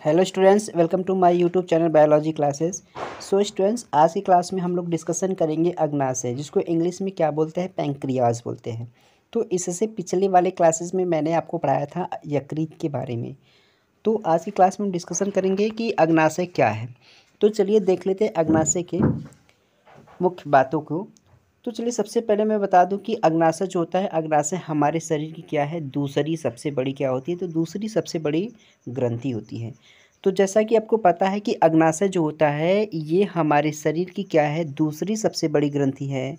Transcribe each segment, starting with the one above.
Hello students welcome to my YouTube channel biology classes so students आज की class में हम लोग डिस्कशन करेंगे अग्नाशय, जिसको इंग्लिश में क्या बोलते हैं? पैंक्रियाज बोलते हैं। तो इससे पिछले वाले क्लासेस में मैंने आपको पढ़ाया था यकृत के बारे में। तो आज की क्लास में हम डिस्कशन करेंगे कि अग्नाशय क्या है। तो चलिए देख लेते हैं अग्नाशय के मुख्य बातों को। तो चलिए सबसे पहले मैं बता दूँ कि अग्नाशय जो होता है, अग्नाशय हमारे शरीर की क्या है? दूसरी सबसे बड़ी क्या होती है? तो दूसरी सबसे बड़ी ग्रंथि होती है। तो जैसा कि आपको पता है कि अग्नाशय जो होता है, ये हमारे शरीर की क्या है? दूसरी सबसे बड़ी ग्रंथि है।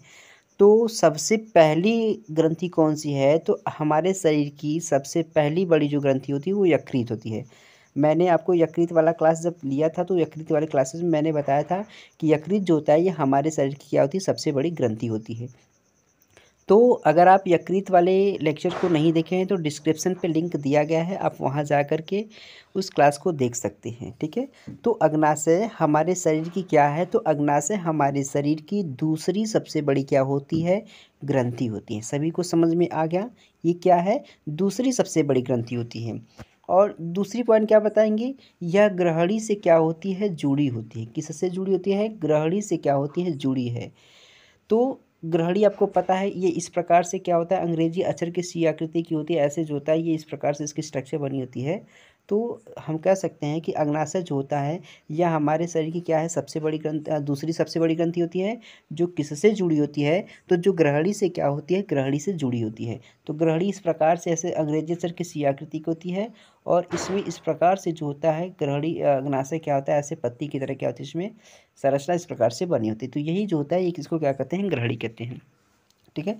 तो सबसे पहली ग्रंथि कौन सी है? तो हमारे शरीर की सबसे पहली बड़ी जो ग्रंथि होती है, वो यकृत होती है। मैंने आपको यकृत वाला क्लास जब लिया था तो यकृत वाले क्लासेस में मैंने बताया था कि यकृत जो होता है, ये हमारे शरीर की क्या होती है, सबसे बड़ी ग्रंथि होती है। तो अगर आप यकृत वाले लेक्चर को नहीं देखे हैं तो डिस्क्रिप्शन पे लिंक दिया गया है, आप वहाँ जा कर के उस क्लास को देख सकते हैं, ठीक है? तो अग्नाशय हमारे शरीर की क्या है? तो अग्नाशय हमारे शरीर की दूसरी सबसे बड़ी क्या होती है? ग्रंथि होती है। सभी को समझ में आ गया? ये क्या है? दूसरी सबसे बड़ी ग्रंथि होती है। और दूसरी पॉइंट क्या बताएँगे? यह ग्रहणी से क्या होती है? जुड़ी होती है। किससे जुड़ी होती है? ग्रहणी से क्या होती है? जुड़ी है। तो ग्रहणी आपको पता है, ये इस प्रकार से क्या होता है? अंग्रेज़ी अक्षर की सी आकृति की होती है, ऐसे जो होता है, ये इस प्रकार से इसकी स्ट्रक्चर बनी होती है। तो हम कह सकते हैं कि अग्नाशय जो होता है यह हमारे शरीर की क्या है, सबसे बड़ी ग्रंथ दूसरी सबसे बड़ी ग्रंथि होती है, जो किससे जुड़ी होती है तो जो ग्रहणी से क्या होती है, ग्रहणी से जुड़ी होती है। तो ग्रहणी इस प्रकार से ऐसे अंग्रेज़ी अक्षर की सी आकृति की होती है, और इसमें इस प्रकार से जो होता है, ग्रहणी अग्नाशय क्या होता है, ऐसे पत्ती की तरह क्या होती है इसमें संरचना इस प्रकार से बनी होती है। तो यही जो होता है ये किसको क्या कहते हैं, ग्रहणी कहते हैं। ठीक है?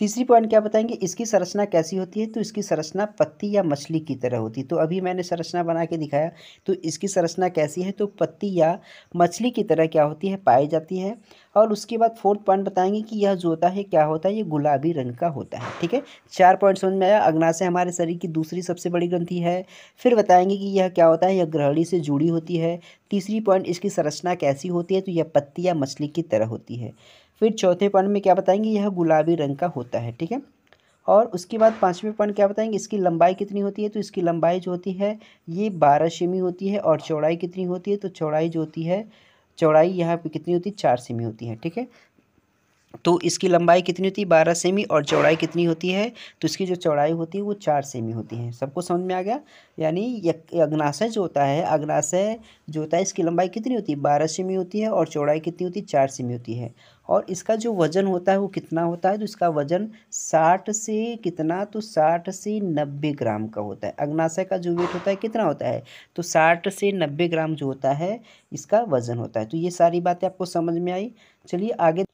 तीसरी पॉइंट क्या बताएँगे? इसकी संरचना कैसी होती है? तो इसकी संरचना पत्ती या मछली की तरह होती है। तो अभी मैंने संरचना बना के दिखाया। तो इसकी संरचना कैसी है? तो पत्ती या मछली की तरह क्या होती है? पाई जाती है। और उसके बाद फोर्थ पॉइंट बताएँगे कि यह जो होता है, क्या होता है? ये गुलाबी रंग का होता है। ठीक है? चार पॉइंट समझ में आया? अग्नाशय हमारे शरीर की दूसरी सबसे बड़ी ग्रंथि है। फिर बताएँगे कि यह क्या होता है? यह ग्रहणी से जुड़ी होती है। तीसरी पॉइंट इसकी संरचना कैसी होती है? तो यह पत्ती या मछली की तरह होती है। फिर चौथे पॉइंट में क्या बताएँगे? यह गुलाबी रंग का होता है, ठीक है? और उसके बाद पाँचवें पॉइंट क्या बताएँगे? इसकी लंबाई कितनी होती है? तो इसकी लंबाई जो होती है, ये बारह सेमी होती है और चौड़ाई कितनी होती है? तो चौड़ाई जो होती है, चौड़ाई यहाँ पर कितनी होती है? चार सेमी होती है, ठीक है? तो इसकी लंबाई कितनी होती है? बारह सेमी और चौड़ाई कितनी होती है? तो इसकी जो चौड़ाई होती है, वो चार सेमी होती है। सबको समझ में आ गया? यानी अग्नाशय जो होता है, अग्नाशय जो होता है, इसकी लंबाई कितनी होती है? बारह सेमी होती है और चौड़ाई कितनी होती है? चार सेमी होती है। और इसका जो वज़न होता है, वो कितना होता है? तो इसका वज़न साठ से कितना? तो साठ से नब्बे ग्राम का होता है। अग्नाशय का जो वेट होता है, कितना होता है? तो साठ से नब्बे ग्राम जो होता है, इसका वज़न होता है। तो ये सारी बातें आपको समझ में आई? चलिए आगे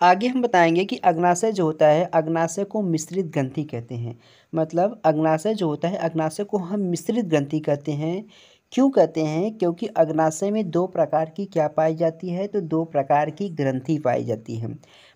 आगे हम बताएँगे कि अग्नाशय जो होता है, अग्नाशय को मिश्रित ग्रंथि कहते हैं। मतलब अग्नाशय जो होता है, अग्नाशय को हम मिश्रित ग्रंथि कहते हैं। क्यों कहते हैं? क्योंकि अग्नाशय में दो प्रकार की क्या पाई जाती है? तो दो प्रकार की ग्रंथि पाई जाती है।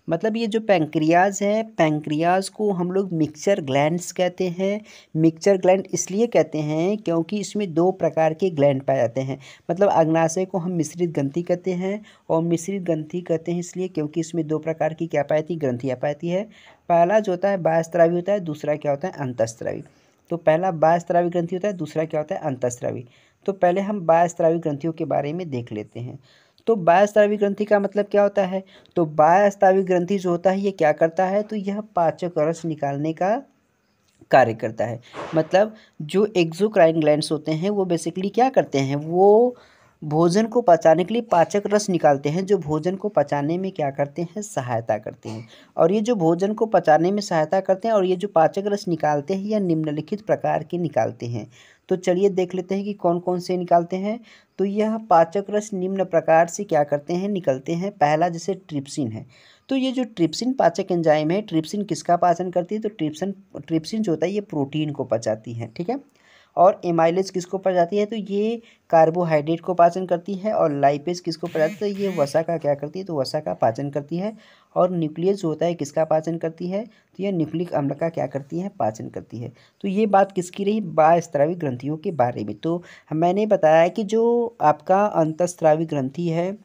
मतलब ये जो पैंक्रियाज है, पैंक्रियाज को हम लोग मिक्सचर ग्लैंड्स कहते हैं। मिक्सचर ग्लैंड इसलिए कहते हैं क्योंकि इसमें दो प्रकार के ग्लैंड पाए जाते हैं। मतलब अग्नाशय को हम मिश्रित ग्रंथि कहते हैं और मिश्रित ग्रंथि कहते हैं इसलिए क्योंकि इसमें दो प्रकार की क्या पाई जाती ग्रंथियाँ पाती है। पहला जो होता है बायस्त्रावी होता है, दूसरा क्या होता है? अंतस्त्रावी। तो पहला बायस्त्रावी ग्रंथि होता है, दूसरा क्या होता है? अंतस्त्रावी। तो पहले हम बायस्त्रावी ग्रंथियों के बारे में देख लेते हैं। तो बायस्त्रावी ग्रंथि का मतलब क्या होता है? तो बायस्त्रावी ग्रंथि जो होता है, ये क्या करता है? तो यह पाचक रस निकालने का कार्य करता है। मतलब जो एक्जोक्राइन ग्लैंड्स होते हैं, वो बेसिकली क्या करते हैं? वो भोजन को पचाने के लिए पाचक रस निकालते हैं, जो भोजन को पचाने में क्या करते हैं? सहायता करते हैं। और ये जो भोजन को पचाने में सहायता करते हैं और ये जो पाचक रस निकालते हैं, यह निम्नलिखित प्रकार के निकालते हैं। तो चलिए देख लेते हैं कि कौन कौन से निकालते हैं। तो यह पाचक रस निम्न प्रकार से क्या करते हैं, निकलते हैं। पहला जैसे ट्रिप्सिन है। तो ये जो ट्रिप्सिन पाचक एंजाइम है, ट्रिप्सिन किसका पाचन करती है? तो ट्रिप्सिन ट्रिप्सिन जो होता है, ये प्रोटीन को पचाती है, ठीक है? और एमाइलेज किसको जाती है? तो ये कार्बोहाइड्रेट को पाचन करती है और लाइपेज किसको पड़ जाती है? तो ये वसा का क्या करती है? तो वसा का पाचन करती है और न्यूक्लियस जो होता है, किसका पाचन करती है? तो ये न्यूक्लिक अम्ल का क्या करती है? पाचन करती है। तो ये बात किसकी रही? बास्त्रावी ग्रंथियों के बारे में। तो मैंने बताया कि जो आपका अंतस्त्रावी ग्रंथि है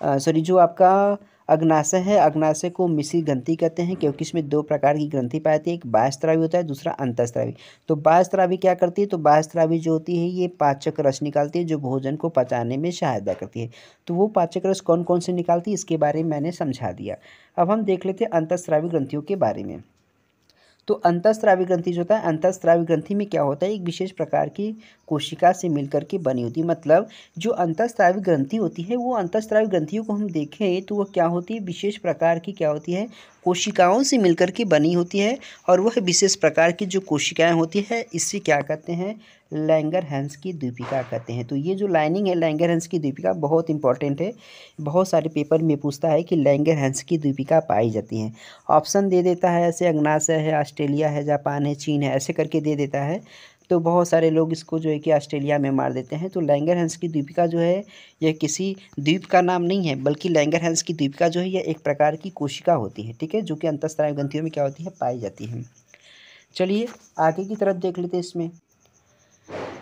सॉरी जो आपका अग्नाशय है। अग्नाशय को मिश्रित ग्रंथि कहते हैं, क्योंकि इसमें दो प्रकार की ग्रंथि पाई जाती है। एक बायस्त्रावी होता है, दूसरा अंतस्त्रावी। तो बायस्त्रावी क्या करती है? तो बायस्त्रावी जो होती है, ये पाचक रस निकालती है, जो भोजन को पचाने में सहायता करती है। तो वो पाचक रस कौन कौन से निकालती है? इसके बारे में मैंने समझा दिया। अब हम देख लेते हैं अंतस्त्रावी ग्रंथियों के बारे में। तो अंतस्त्रावी ग्रंथि जो होता है अंतस्त्रावी ग्रंथि में क्या होता है? एक विशेष प्रकार की कोशिका से मिलकर के बनी होती है। मतलब जो अंतस्त्रावी ग्रंथि होती है, वो अंतस्त्रावी ग्रंथियों को हम देखें तो वो क्या होती है? विशेष प्रकार की क्या होती है? कोशिकाओं से मिलकर के बनी होती है और वह विशेष प्रकार की जो कोशिकाएँ होती है, इससे क्या कहते हैं? लैंगर हैंस की दीपिका कहते हैं। तो ये जो लाइनिंग है, लैंगर हैंस की दीपिका बहुत इंपॉर्टेंट है। बहुत सारे पेपर में पूछता है कि लैंगर हैंस की दीपिका पाई जाती हैं। ऑप्शन दे देता है, ऐसे अग्नाशय है, ऑस्ट्रेलिया है, जापान है, चीन है, ऐसे करके दे देता है। तो बहुत सारे लोग इसको जो है कि ऑस्ट्रेलिया में मार देते हैं। तो लैंगर हैंस की दीपिका जो है, यह किसी द्वीप का नाम नहीं है, बल्कि लैंगर हैंस की दीपिका जो है, यह एक प्रकार की कोशिका होती है, ठीक है, जो कि अंतस्त्राय ग्रंथियों में क्या होती है, पाई जाती है। चलिए, आगे की तरफ़ देख लेते हैं इसमें।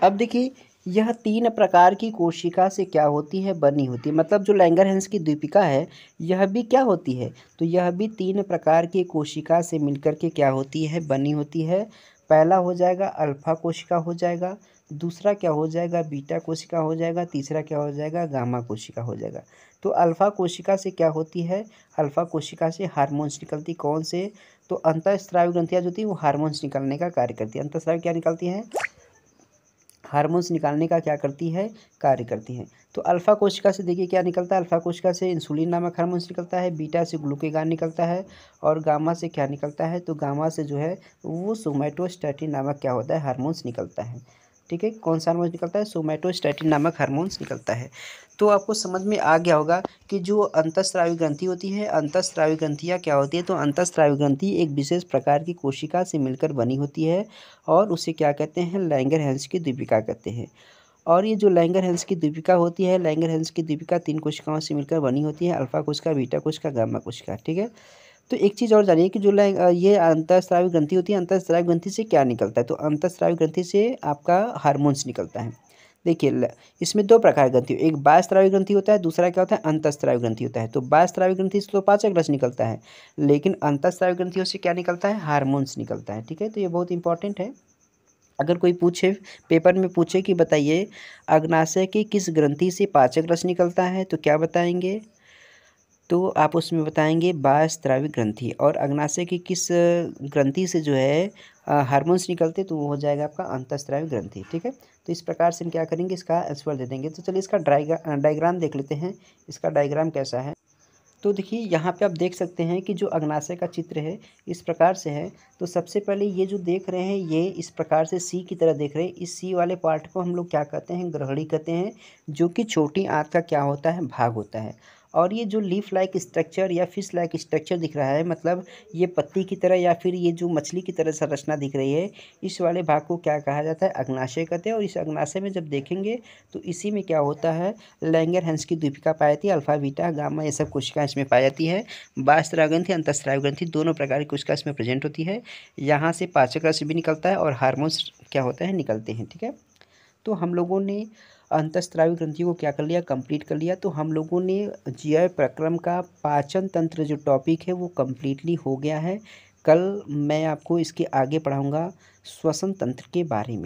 अब देखिए, यह तीन प्रकार की कोशिका से क्या होती है, बनी होती है। मतलब जो लैंगरहंस की दीपिका है, यह भी क्या होती है? तो यह भी तीन प्रकार की कोशिका से मिलकर के क्या होती है, बनी होती है। पहला हो जाएगा अल्फ़ा कोशिका हो जाएगा, दूसरा क्या हो जाएगा बीटा कोशिका हो जाएगा, तीसरा क्या हो जाएगा गामा कोशिका हो जाएगा। तो अल्फ़ा कोशिका से क्या होती है? अल्फ़ा कोशिका से हार्मोन्स निकलती कौन से? तो अंतःस्त्रावी ग्रंथियाँ जो थी वो हार्मोन्स निकलने का कार्य करती है। अंतःस्रावी क्या निकलती हैं? हार्मोन्स निकालने का क्या करती है? कार्य करती हैं। तो अल्फ़ा कोशिका से देखिए क्या निकलता है? अल्फ़ा कोशिका से इंसुलिन नामक हार्मोन्स निकलता है, बीटा से ग्लूकेगान निकलता है और गामा से क्या निकलता है? तो गामा से जो है वो सोमेटोस्टैटिन नामक क्या होता है? हार्मोन्स निकलता है। ठीक है, कौन सा हार्मोन्स निकलता है? सोमेटोस्टैटिन नामक हार्मोन्स निकलता है। तो आपको समझ में आ गया होगा कि जो अंतस्त्रावी ग्रंथि होती है अंतस्त्रावी ग्रंथियाँ क्या होती है? तो अंतस्त्रावी ग्रंथि एक विशेष प्रकार की कोशिका से मिलकर बनी होती है और उसे क्या कहते हैं? लैंगर हैंस की दीपिका कहते हैं। और ये जो लैंगर हैंस की दीपिका होती है लैंगर हैंस की दीपिका तीन कोशिकाओं से मिलकर बनी होती है, अल्फ़ा कोशिका, बीटा कोशिका, गामा कोशिका, ठीक है? तो एक चीज़ और जानिए कि जो ये अंतस्त्रावी ग्रंथि होती है अंतस्त्रावी ग्रंथि से क्या निकलता है? तो अंतस्त्रावी ग्रंथि से आपका हार्मोन्स निकलता है। देखिए इसमें दो प्रकार की ग्रंथि एक बायस्त्रावी ग्रंथि होता है, दूसरा क्या होता है? अंतस्त्रावी ग्रंथि होता है। तो बायस्त्रावी ग्रंथि से तो पाचक रस निकलता है, लेकिन अंतस्त्रावी ग्रंथियों से क्या निकलता है? हार्मोन्स निकलता है। ठीक है तो ये बहुत इंपॉर्टेंट है। अगर कोई पूछे, पेपर में पूछे कि बताइए, अग्नाशय की किस ग्रंथि से पाचक रस निकलता है तो क्या बताएँगे? तो आप उसमें बताएँगे बायस्त्रावी ग्रंथि और अग्नाशय की किस ग्रंथि से जो है हार्मोन्स निकलते तो वो हो जाएगा आपका अंतस्त्रावी ग्रंथि, ठीक है? तो इस प्रकार से हम क्या करेंगे, इसका आंसर दे देंगे। तो चलिए इसका डायग्राम देख लेते हैं, इसका डायग्राम कैसा है। तो देखिए यहाँ पे आप देख सकते हैं कि जो अग्नाशय का चित्र है, इस प्रकार से है। तो सबसे पहले ये जो देख रहे हैं, ये इस प्रकार से सी की तरह देख रहे हैं। इस सी वाले पार्ट को हम लोग क्या कहते हैं, ग्रहणी कहते हैं, जो कि छोटी आँख का क्या होता है, भाग होता है। और ये जो लीफ लाइक स्ट्रक्चर या फ़िश लाइक स्ट्रक्चर दिख रहा है मतलब ये पत्ती की तरह या फिर ये जो मछली की तरह संरचना दिख रही है, इस वाले भाग को क्या कहा जाता है? अग्नाशय कहते हैं। और इस अग्नाशय में जब देखेंगे तो इसी में क्या होता है? लैंगर हंस की दीपिका पाई जाती है अल्फ़ा बीटा गामा ये सब कोशिका इसमें पाई जाती है। बास्त्राव ग्रंथि अंतस्त्राव ग्रंथि दोनों प्रकार की कोशिका इसमें प्रेजेंट होती है। यहाँ से पाचक रस भी निकलता है और हारमोन्स क्या होता है? निकलते हैं, ठीक है? तो हम लोगों ने अंतस्त्रावी ग्रंथियों को क्या कर लिया? कंप्लीट कर लिया। तो हम लोगों ने जीआई प्रक्रम का पाचन तंत्र जो टॉपिक है, वो कम्प्लीटली हो गया है। कल मैं आपको इसके आगे पढ़ाऊँगा श्वसन तंत्र के बारे में।